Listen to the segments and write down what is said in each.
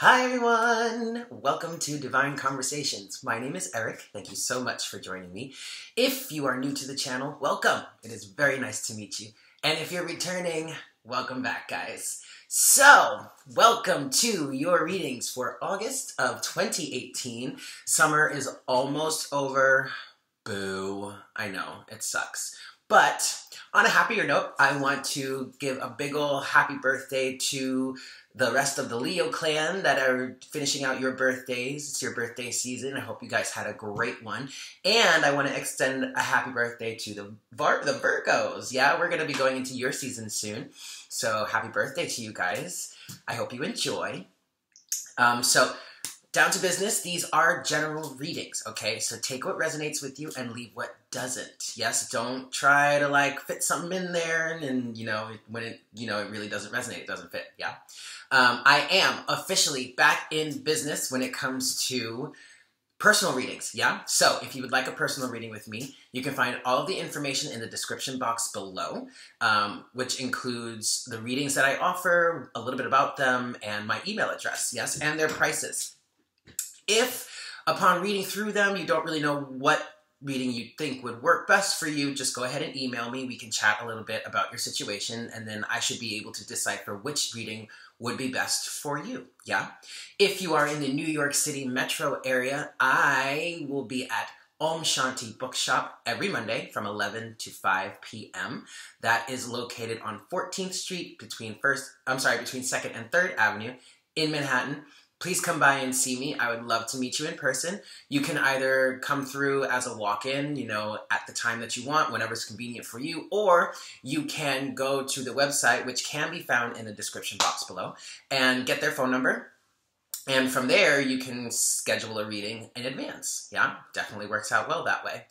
Hi, everyone. Welcome to Divine Conversations. My name is Eric. Thank you so much for joining me. If you are new to the channel, welcome. It is very nice to meet you. And if you're returning, welcome back, guys. So, welcome to your readings for August of 2018. Summer is almost over. Boo. I know, it sucks. But on a happier note, I want to give a big ol' happy birthday to the rest of the Leo clan that are finishing out your birthdays. It's your birthday season. I hope you guys had a great one. And I want to extend a happy birthday to the Var- the Virgos. Yeah, we're going to be going into your season soon. So happy birthday to you guys. I hope you enjoy. Um, so down to business, these are general readings, okay? So take what resonates with you and leave what doesn't. Yes, don't try to like fit something in there and, you know, when it, you know, it really doesn't resonate, it doesn't fit, yeah? Um, I am officially back in business when it comes to personal readings, yeah? So if you would like a personal reading with me, you can find all of the information in the description box below, um, which includes the readings that I offer, a little bit about them, and my email address, yes, and their prices. If upon reading through them, you don't really know what reading you think would work best for you, just go ahead and email me. We can chat a little bit about your situation, and then I should be able to decipher which reading would be best for you. Yeah? If you are in the New York City metro area, I will be at Aum Shanti Bookshop every Monday from 11 to 5 p.m. That is located on 14th Street between first, I'm sorry, between 2nd and 3rd Avenue in Manhattan please come by and see me. I would love to meet you in person. You can either come through as a walk in, you know, at the time that you want, whenever's convenient for you, or you can go to the website, which can be found in the description box below, and get their phone number. And from there, you can schedule a reading in advance. Yeah, definitely works out well that way.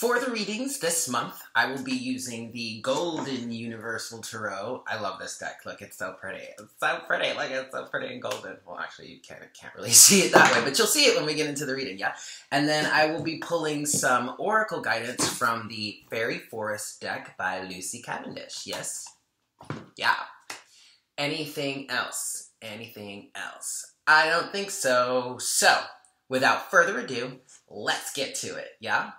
For the readings this month, I will be using the Golden Universal Tarot. I love this deck. Look, it's so pretty. It's so pretty. Like, it's so pretty and golden. Well, actually, you can't, can't really see it that way, but you'll see it when we get into the reading, yeah? And then I will be pulling some Oracle guidance from the Fairy Forest deck by Lucy Cavendish. Yes? Yeah. Anything else? Anything else? I don't think so. So, without further ado, let's get to it, yeah?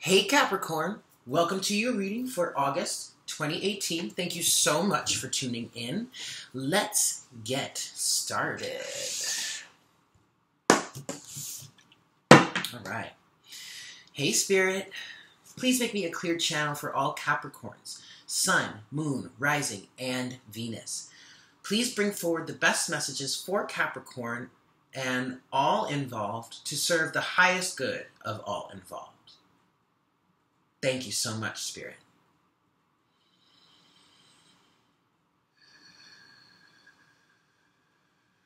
Hey Capricorn, welcome to your reading for August 2018. Thank you so much for tuning in. Let's get started. All right. Hey Spirit, please make me a clear channel for all Capricorns, Sun, Moon, Rising, and Venus. Please bring forward the best messages for Capricorn and all involved to serve the highest good of all involved. Thank you so much, Spirit.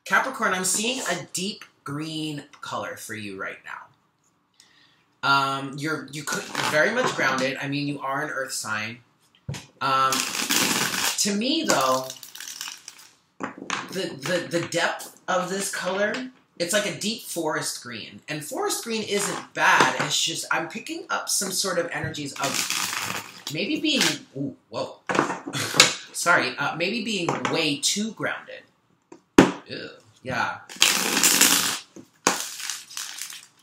Capricorn, I'm seeing a deep green color for you right now. Um, you're you could very much grounded. I mean, you are an Earth sign. Um, to me, though, the the the depth of this color it's like a deep forest green. And forest green isn't bad. It's just I'm picking up some sort of energies of maybe being ooh, whoa. Sorry, uh, maybe being way too grounded. Ew, yeah.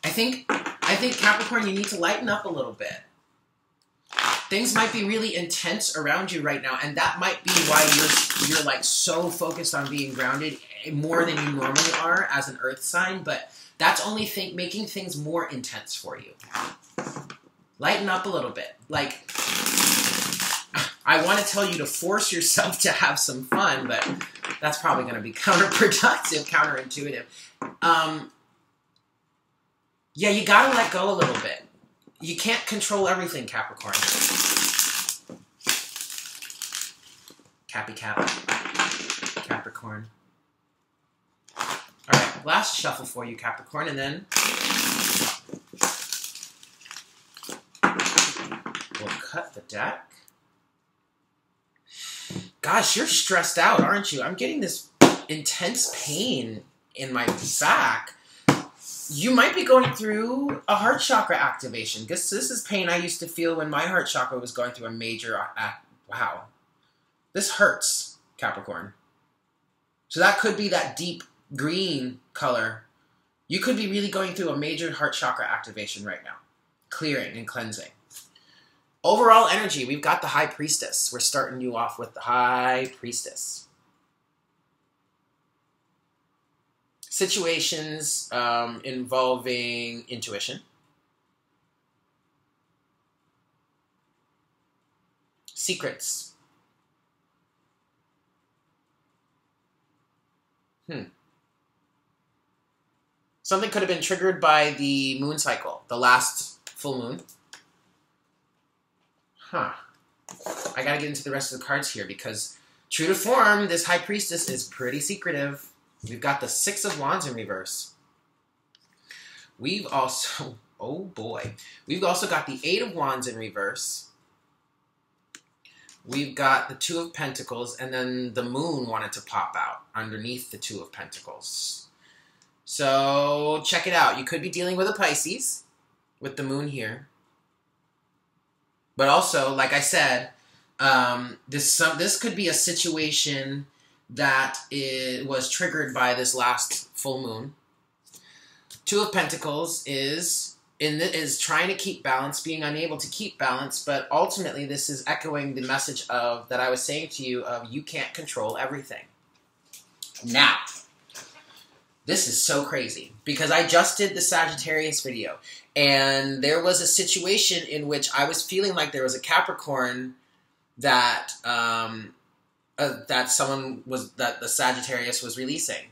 I think I think Capricorn, you need to lighten up a little bit. Things might be really intense around you right now, and that might be why you're you're like so focused on being grounded more than you normally are as an earth sign, but that's only think making things more intense for you. Lighten up a little bit. Like I want to tell you to force yourself to have some fun, but that's probably going to be counterproductive, counterintuitive. Um, yeah, you got to let go a little bit. You can't control everything, Capricorn. Cappy Cap. Capricorn. Last shuffle for you, Capricorn, and then we'll cut the deck. Gosh, you're stressed out, aren't you? I'm getting this intense pain in my back. You might be going through a heart chakra activation. Because this is pain I used to feel when my heart chakra was going through a major. Uh, wow. This hurts, Capricorn So that could be that deep green color. You could be really going through a major heart chakra activation right now, clearing and cleansing. Overall energy, we've got the High Priestess. We're starting you off with the High Priestess. Situations um, involving intuition. Secrets. Hmm. Something could have been triggered by the moon cycle, the last full moon. Huh. I gotta get into the rest of the cards here because, true to form, this High Priestess is pretty secretive. We've got the Six of Wands in reverse. We've also, oh boy, we've also got the Eight of Wands in reverse. We've got the Two of Pentacles, and then the Moon wanted to pop out underneath the Two of Pentacles. So check it out. You could be dealing with a Pisces with the Moon here. But also, like I said, um, this some this could be a situation that it was triggered by this last full moon. Two of Pentacles is in the, is trying to keep balance, being unable to keep balance, but ultimately this is echoing the message of that I was saying to you of you can't control everything. Now, this is so crazy. Because I just did the Sagittarius video. And there was a situation in which I was feeling like there was a Capricorn that um, uh, that someone was that the Sagittarius was releasing,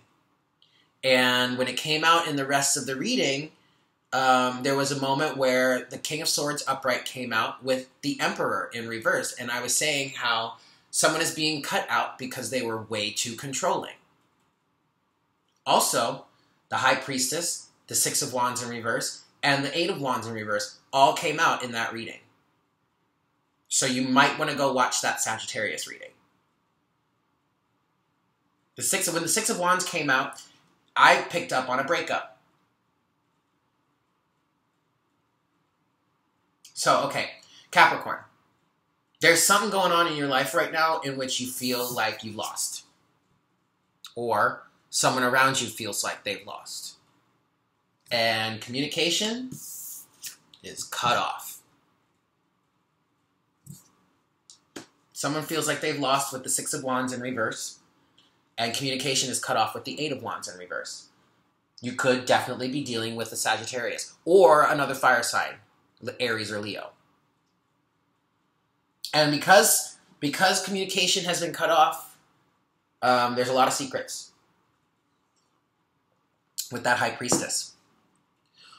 and when it came out in the rest of the reading, um, there was a moment where the King of Swords upright came out with the Emperor in reverse, and I was saying how someone is being cut out because they were way too controlling. Also, the High Priestess, the Six of Wands in reverse, and the Eight of Wands in reverse all came out in that reading. So you might want to go watch that Sagittarius reading. The six of when the Six of Wands came out, I picked up on a breakup. So okay, Capricorn. There's something going on in your life right now in which you feel like you lost. Or someone around you feels like they've lost and communication is cut off. Someone feels like they've lost with the Six of Wands in reverse, and communication is cut off with the Eight of Wands in reverse. You could definitely be dealing with a Sagittarius or another fire sign, Aries or Leo. And because because communication has been cut off, um, there's a lot of secrets with that High Priestess.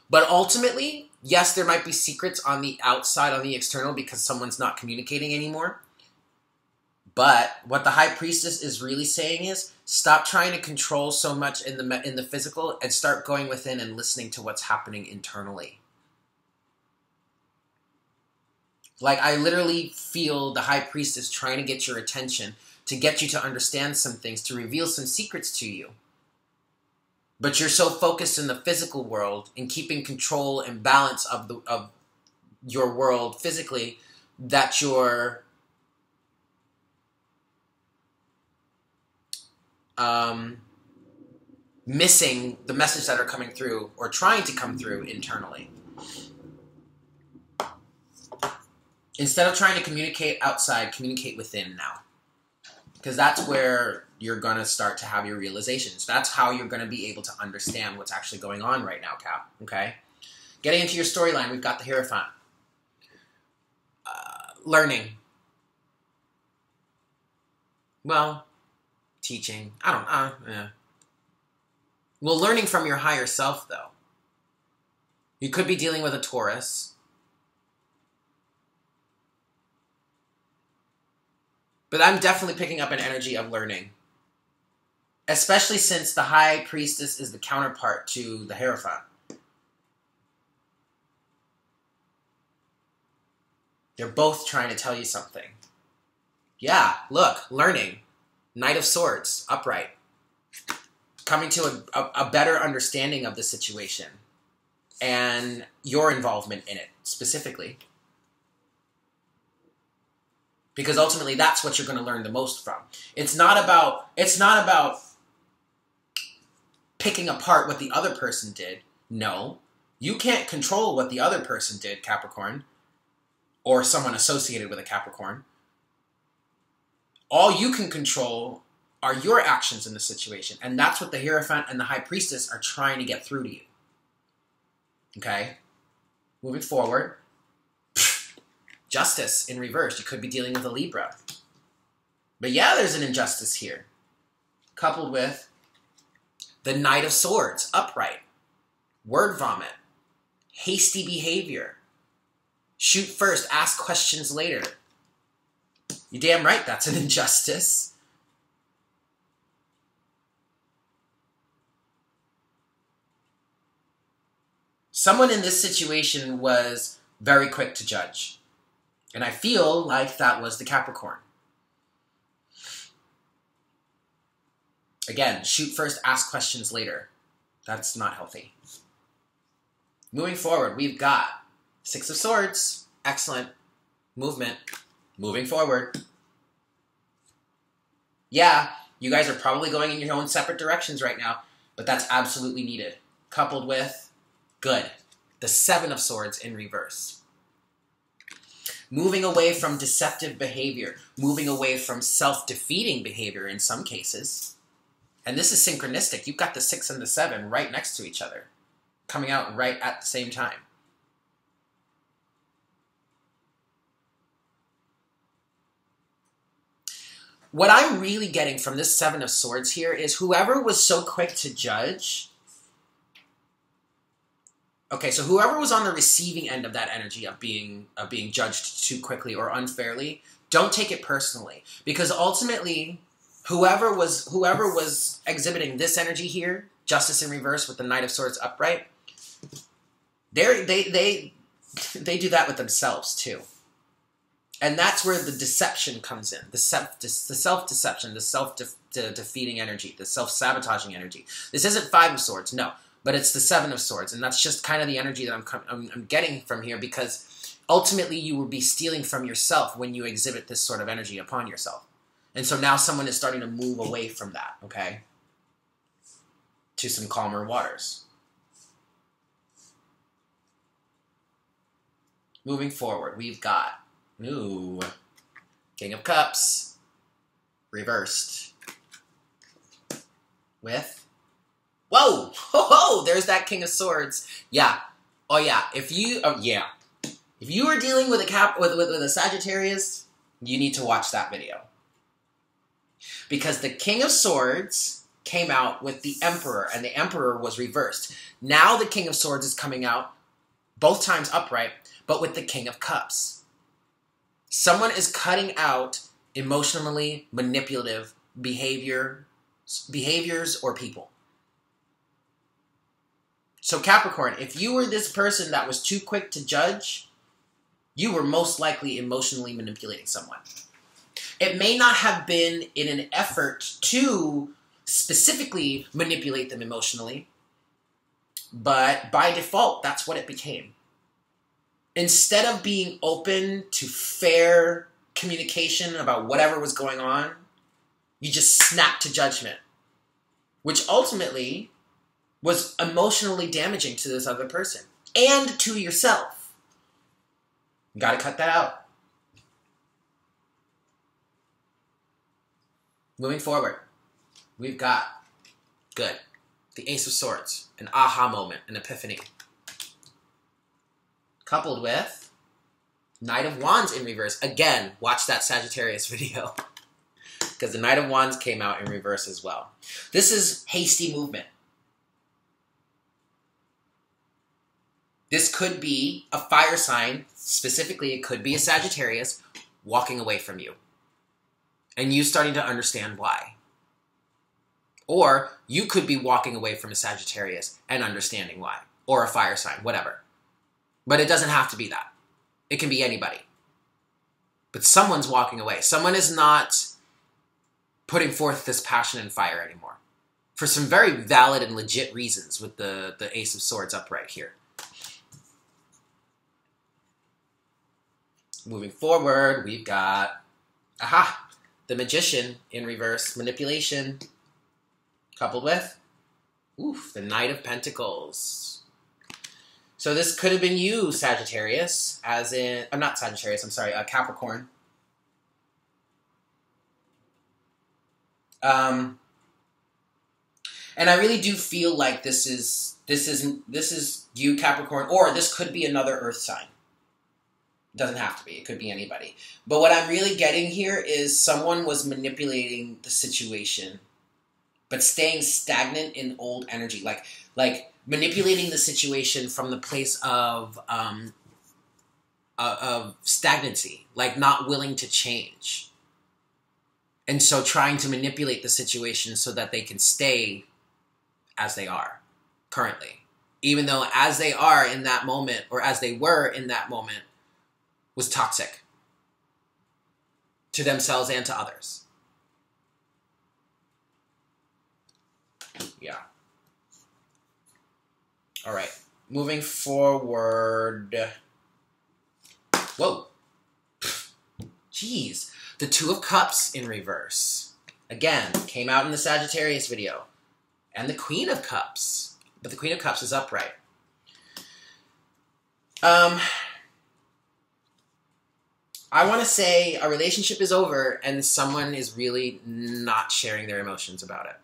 But ultimately, yes, there might be secrets on the outside, on the external, because someone's not communicating anymore. But what the high priestess is really saying is stop trying to control so much in the in the physical and start going within and listening to what's happening internally. Like I literally feel the high priestess trying to get your attention, to get you to understand some things, to reveal some secrets to you. But you're so focused in the physical world and keeping control and balance of the of your world physically that you're um, missing the message that are coming through or trying to come through internally. Instead of trying to communicate outside, communicate within now. Because that's where you're going to start to have your realizations. That's how you're going to be able to understand what's actually going on right now, Cap. Okay? Getting into your storyline, we've got the Hierophant. Uh, learning. Well, teaching. I don't uh, yeah. Well, learning from your higher self, though. You could be dealing with a Taurus But I'm definitely picking up an energy of learning. Especially since the High Priestess is the counterpart to the Hierophant. They're both trying to tell you something. Yeah, look, learning. Knight of Swords, upright. Coming to a, a, a better understanding of the situation and your involvement in it specifically because ultimately that's what you're going to learn the most from. It's not about it's not about picking apart what the other person did. No. You can't control what the other person did, Capricorn, or someone associated with a Capricorn. All you can control are your actions in the situation. And that's what the Hierophant and the High Priestess are trying to get through to you. Okay? Moving forward. Justice in reverse. You could be dealing with a Libra. But yeah, there's an injustice here. Coupled with the Knight of Swords, upright. Word vomit. Hasty behavior. Shoot first, ask questions later. You damn right that's an injustice. someone in this situation was very quick to judge. And I feel like that was the Capricorn. Again, shoot first, ask questions later. That's not healthy. Moving forward, we've got Six of Swords. Excellent. Movement. Moving forward. Yeah, you guys are probably going in your own separate directions right now, but that's absolutely needed. Coupled with Good. The Seven of Swords in reverse. Moving away from deceptive behavior, moving away from self defeating behavior in some cases. And this is synchronistic. You've got the six and the seven right next to each other, coming out right at the same time. What I'm really getting from this Seven of Swords here is whoever was so quick to judge Okay, so whoever was on the receiving end of that energy of being of being judged too quickly or unfairly, don't take it personally because ultimately whoever was whoever was exhibiting this energy here, justice in reverse with the knight of swords upright, they they they they do that with themselves too. And that's where the deception comes in. The self the self deception, the self defeating energy, the self sabotaging energy. This isn't five of swords. No but it's the seven of swords and that's just kind of the energy that I'm, I'm, I'm getting from here because ultimately you will be stealing from yourself when you exhibit this sort of energy upon yourself and so now someone is starting to move away from that okay to some calmer waters moving forward we've got ooh king of cups reversed with Whoa, ho, ho, there's that King of Swords. Yeah. Oh yeah. If you, oh yeah. If you are dealing with a cap with, with, with a Sagittarius, you need to watch that video because the King of Swords came out with the Emperor, and the Emperor was reversed. Now the King of Swords is coming out both times upright, but with the King of Cups. Someone is cutting out emotionally manipulative behavior, behaviors or people. So, Capricorn, if you were this person that was too quick to judge, you were most likely emotionally manipulating someone. It may not have been in an effort to specifically manipulate them emotionally, but by default, that's what it became. Instead of being open to fair communication about whatever was going on, you just snapped to judgment, which ultimately was emotionally damaging to this other person and to yourself. You got to cut that out. Moving forward, we've got good. The Ace of Swords, an aha moment, an epiphany. Coupled with Knight of Wands in reverse. Again, watch that Sagittarius video. because the Knight of Wands came out in reverse as well. This is hasty movement. This could be a fire sign, specifically, it could be a Sagittarius walking away from you. And you starting to understand why. Or you could be walking away from a Sagittarius and understanding why. Or a fire sign, whatever. But it doesn't have to be that. It can be anybody. But someone's walking away. Someone is not putting forth this passion and fire anymore. For some very valid and legit reasons with the, the Ace of Swords upright here. Moving forward, we've got, aha, the magician in reverse manipulation, coupled with Oof, the Knight of Pentacles. So this could have been you, Sagittarius, as in, I'm not Sagittarius, I'm sorry, uh, Capricorn. Um, and I really do feel like this is this isn't this is you Capricorn, or this could be another Earth sign. Doesn't have to be. It could be anybody. But what I'm really getting here is someone was manipulating the situation, but staying stagnant in old energy, like like manipulating the situation from the place of um, uh, of stagnancy, like not willing to change and so trying to manipulate the situation so that they can stay as they are currently even though as they are in that moment or as they were in that moment was toxic to themselves and to others yeah all right moving forward whoa jeez the Two of Cups in reverse. Again, came out in the Sagittarius video. And the Queen of Cups. But the Queen of Cups is upright. Um, I want to say a relationship is over and someone is really not sharing their emotions about it.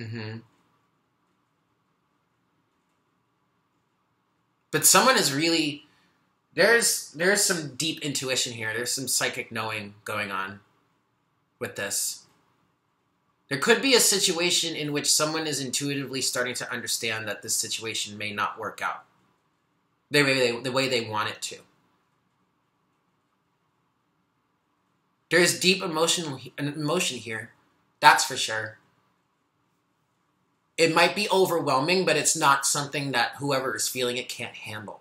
Mm-hmm. But someone is really there's there's some deep intuition here. There's some psychic knowing going on with this. There could be a situation in which someone is intuitively starting to understand that this situation may not work out the way they, the way they want it to. There's deep emotion emotion here. That's for sure it might be overwhelming, but it's not something that whoever is feeling it can't handle.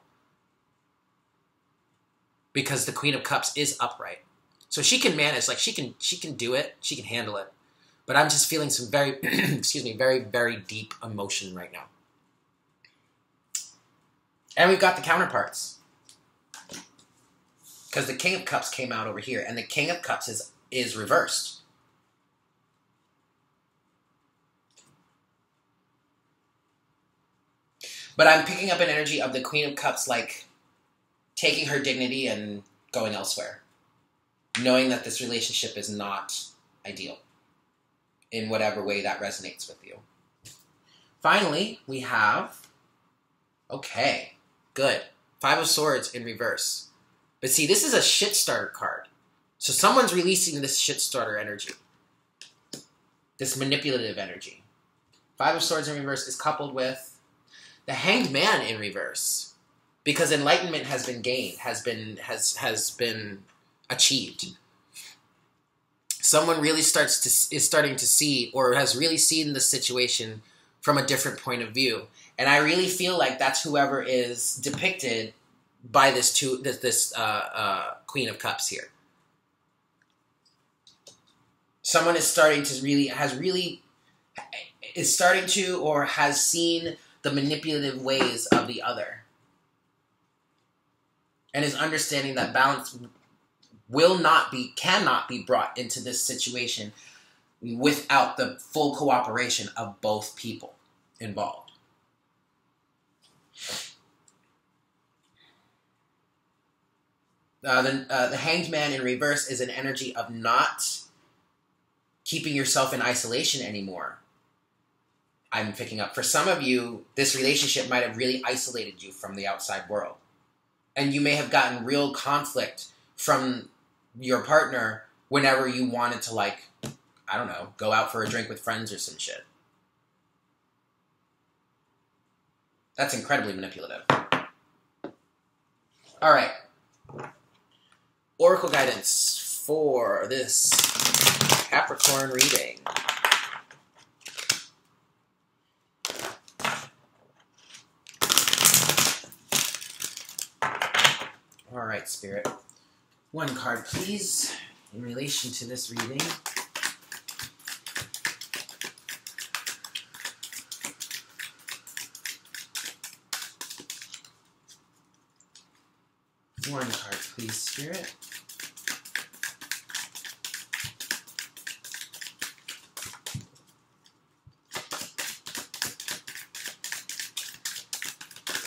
Because the Queen of Cups is upright. So she can manage, like she can she can do it, she can handle it. But I'm just feeling some very excuse me, very, very deep emotion right now. And we've got the counterparts. Because the King of Cups came out over here, and the King of Cups is is reversed. But I'm picking up an energy of the Queen of Cups, like taking her dignity and going elsewhere, knowing that this relationship is not ideal in whatever way that resonates with you. Finally, we have okay, good. Five of Swords in reverse. But see, this is a shit starter card. So someone's releasing this shit starter energy, this manipulative energy. Five of Swords in reverse is coupled with the hanged man in reverse because enlightenment has been gained has been has has been achieved someone really starts to is starting to see or has really seen the situation from a different point of view and i really feel like that's whoever is depicted by this two this, this uh, uh, queen of cups here someone is starting to really has really is starting to or has seen the manipulative ways of the other. And is understanding that balance will not be, cannot be brought into this situation without the full cooperation of both people involved. Uh, the, uh, the hanged man in reverse is an energy of not keeping yourself in isolation anymore, I'm picking up. For some of you, this relationship might have really isolated you from the outside world. And you may have gotten real conflict from your partner whenever you wanted to, like, I don't know, go out for a drink with friends or some shit. That's incredibly manipulative. All right. Oracle guidance for this Capricorn reading. All right, Spirit. One card, please, in relation to this reading. One card, please, Spirit.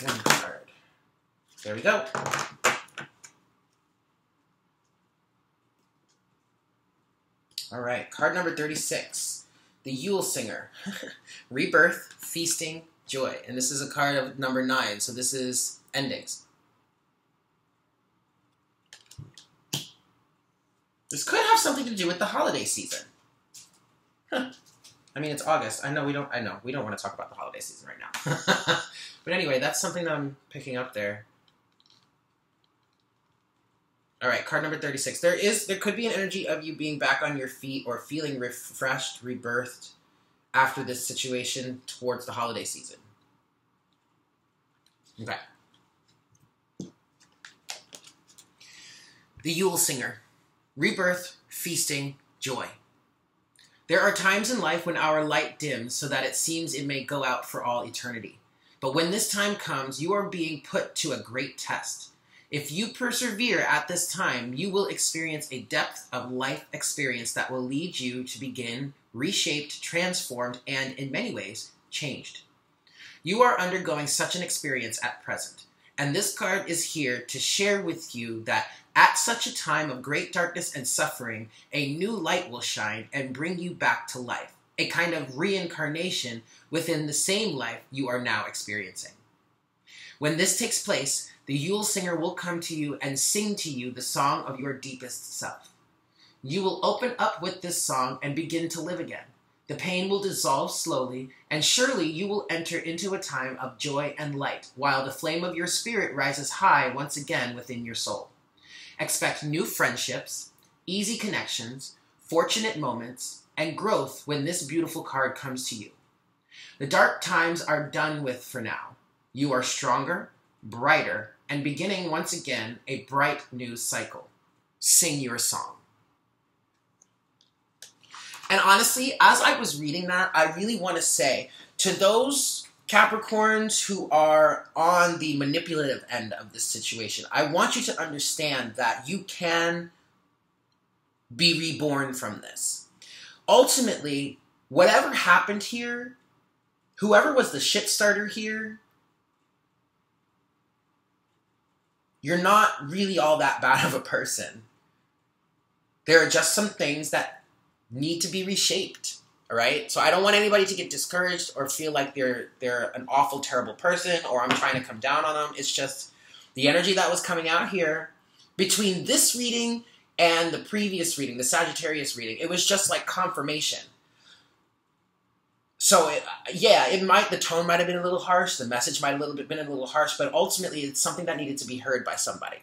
One card. There we go. Card number 36, the Yule Singer. Rebirth, feasting, joy. And this is a card of number nine, so this is endings. This could have something to do with the holiday season. Huh. I mean, it's August. I know we don't. I know we don't want to talk about the holiday season right now. but anyway, that's something that I'm picking up there. All right, card number 36. There is there could be an energy of you being back on your feet or feeling refreshed, rebirthed after this situation towards the holiday season. Okay. The Yule Singer. Rebirth, feasting, joy. There are times in life when our light dims so that it seems it may go out for all eternity. But when this time comes, you are being put to a great test. If you persevere at this time, you will experience a depth of life experience that will lead you to begin reshaped, transformed, and in many ways, changed. You are undergoing such an experience at present, and this card is here to share with you that at such a time of great darkness and suffering, a new light will shine and bring you back to life, a kind of reincarnation within the same life you are now experiencing. When this takes place, the Yule singer will come to you and sing to you the song of your deepest self. You will open up with this song and begin to live again. The pain will dissolve slowly, and surely you will enter into a time of joy and light, while the flame of your spirit rises high once again within your soul. Expect new friendships, easy connections, fortunate moments, and growth when this beautiful card comes to you. The dark times are done with for now. You are stronger, brighter, and beginning once again a bright new cycle. Sing your song. And honestly, as I was reading that, I really want to say to those Capricorns who are on the manipulative end of this situation, I want you to understand that you can be reborn from this. Ultimately, whatever happened here, whoever was the shit starter here, you're not really all that bad of a person. There are just some things that need to be reshaped. All right. So I don't want anybody to get discouraged or feel like they're they're an awful, terrible person or I'm trying to come down on them. It's just the energy that was coming out here between this reading and the previous reading, the Sagittarius reading. It was just like confirmation. So it, yeah, it might the tone might have been a little harsh, the message might have a little bit been a little harsh, but ultimately it's something that needed to be heard by somebody.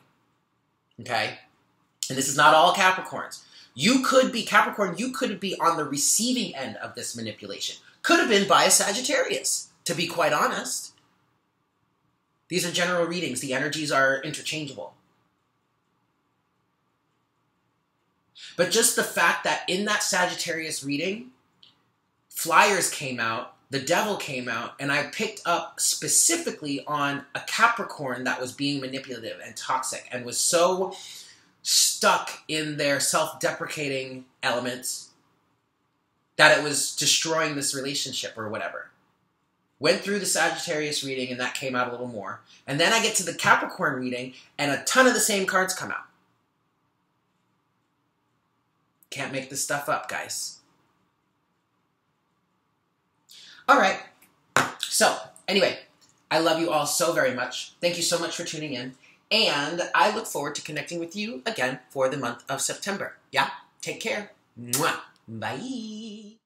Okay? And this is not all Capricorns. You could be Capricorn, you could be on the receiving end of this manipulation. Could have been by a Sagittarius, to be quite honest. These are general readings, the energies are interchangeable. But just the fact that in that Sagittarius reading, flyers came out, the devil came out, and I picked up specifically on a Capricorn that was being manipulative and toxic and was so stuck in their self deprecating elements that it was destroying this relationship or whatever. Went through the Sagittarius reading and that came out a little more. And then I get to the Capricorn reading and a ton of the same cards come out. Can't make this stuff up, guys. All right. So, anyway, I love you all so very much. Thank you so much for tuning in. And I look forward to connecting with you again for the month of September. Yeah? Take care. Mwah. Bye.